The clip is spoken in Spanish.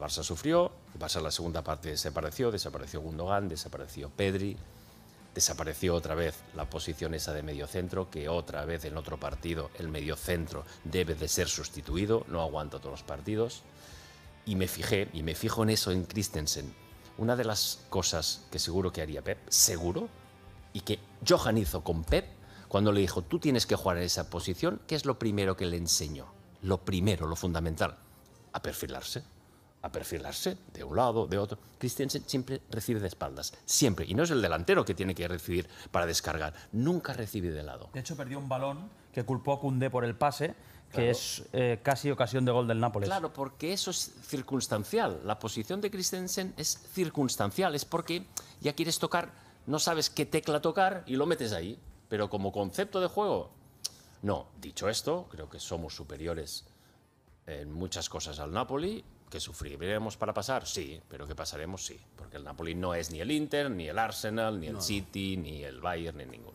Barça sufrió, el Barça en la segunda parte desapareció, desapareció Gundogan, desapareció Pedri, desapareció otra vez la posición esa de medio centro, que otra vez en otro partido el medio centro debe de ser sustituido, no aguanta todos los partidos. Y me fijé, y me fijo en eso en Christensen. Una de las cosas que seguro que haría Pep, seguro, y que Johan hizo con Pep, cuando le dijo, tú tienes que jugar en esa posición, ¿qué es lo primero que le enseñó? Lo primero, lo fundamental, a perfilarse a perfilarse de un lado, de otro. Christensen siempre recibe de espaldas, siempre. Y no es el delantero que tiene que recibir para descargar, nunca recibe de lado. De hecho, perdió un balón que culpó a Cundé por el pase, que es eh, casi ocasión de gol del Nápoles. Claro, porque eso es circunstancial. La posición de Christensen es circunstancial, es porque ya quieres tocar, no sabes qué tecla tocar y lo metes ahí. Pero como concepto de juego, no. Dicho esto, creo que somos superiores en muchas cosas al Napoli ¿Que sufriremos para pasar? Sí, pero que pasaremos sí, porque el Napoli no es ni el Inter, ni el Arsenal, ni el City, ni el Bayern, ni ninguno.